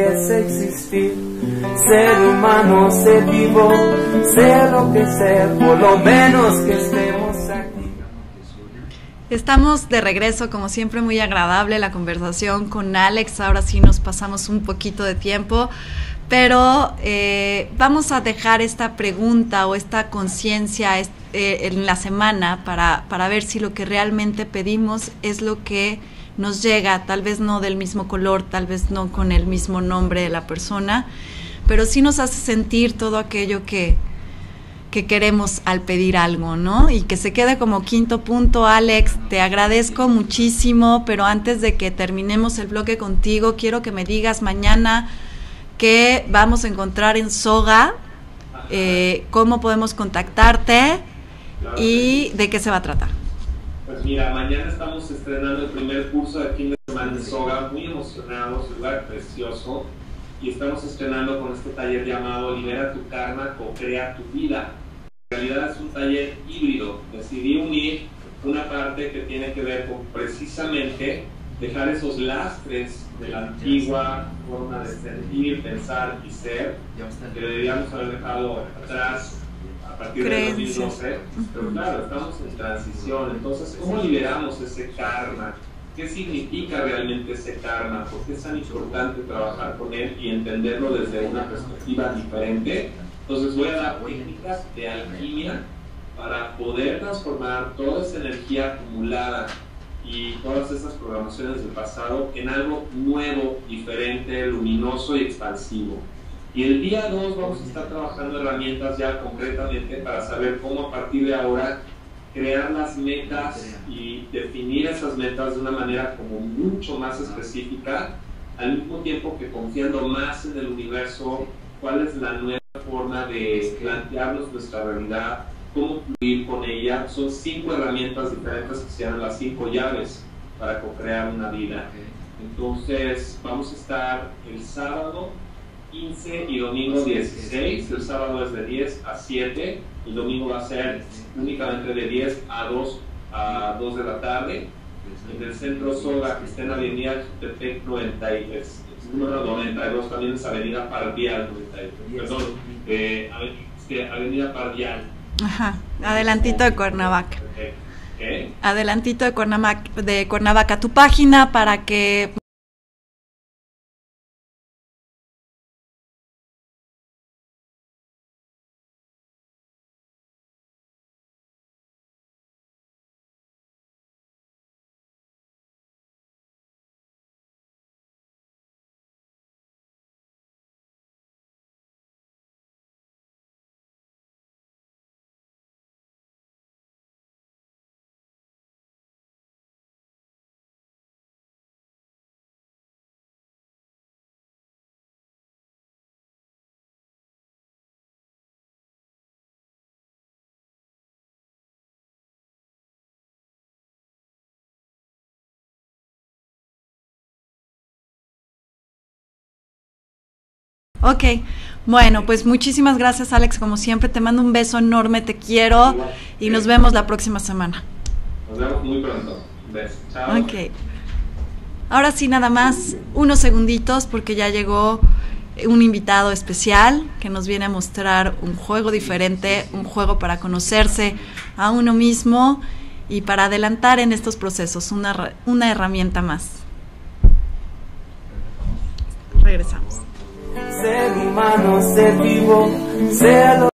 es existir, ser humano, ser vivo, ser lo que ser, por lo menos que aquí. Estamos de regreso, como siempre, muy agradable la conversación con Alex. Ahora sí nos pasamos un poquito de tiempo, pero eh, vamos a dejar esta pregunta o esta conciencia eh, en la semana para, para ver si lo que realmente pedimos es lo que nos llega, tal vez no del mismo color, tal vez no con el mismo nombre de la persona, pero sí nos hace sentir todo aquello que, que queremos al pedir algo, ¿no? Y que se quede como quinto punto, Alex, te agradezco muchísimo, pero antes de que terminemos el bloque contigo, quiero que me digas mañana qué vamos a encontrar en Soga, eh, cómo podemos contactarte y de qué se va a tratar. Pues mira, mañana estamos estrenando el primer curso de fin de semana en Soga, muy emocionados, lugar precioso, y estamos estrenando con este taller llamado Libera tu karma, co-crea tu vida. En realidad es un taller híbrido, decidí unir una parte que tiene que ver con precisamente dejar esos lastres de la antigua forma de sentir, pensar y ser, que deberíamos haber dejado atrás a partir de 2012, pero claro, estamos en transición, entonces, ¿cómo liberamos ese karma? ¿Qué significa realmente ese karma? ¿Por qué es tan importante trabajar con él y entenderlo desde una perspectiva diferente? Entonces voy a dar técnicas de alquimia para poder transformar toda esa energía acumulada y todas esas programaciones del pasado en algo nuevo, diferente, luminoso y expansivo. Y el día 2 vamos a estar trabajando herramientas ya concretamente para saber cómo a partir de ahora crear las metas y definir esas metas de una manera como mucho más específica, al mismo tiempo que confiando más en el universo, cuál es la nueva forma de plantearnos nuestra realidad, cómo fluir con ella. Son cinco herramientas diferentes que se llaman las cinco llaves para co-crear una vida. Entonces, vamos a estar el sábado 15 y domingo 16. El sábado es de 10 a 7. El domingo va a ser únicamente de 10 a 2, a 2 de la tarde. En el centro Soga, que está en Avenida Jutepec 93, número 92, también es Avenida Pardial 93. Perdón, eh, Avenida Pardial. Ajá, adelantito de Cuernavaca. ¿Qué? Adelantito de Cuernavaca, de Cuernavaca. Tu página para que Ok, bueno, pues muchísimas gracias Alex, como siempre, te mando un beso enorme, te quiero y nos vemos la próxima semana. Nos vemos muy pronto. Beso. Chao. Ok. Ahora sí, nada más, unos segunditos porque ya llegó un invitado especial que nos viene a mostrar un juego diferente, un juego para conocerse a uno mismo y para adelantar en estos procesos, una, una herramienta más. Regresamos ser humano, ser vivo, sea lo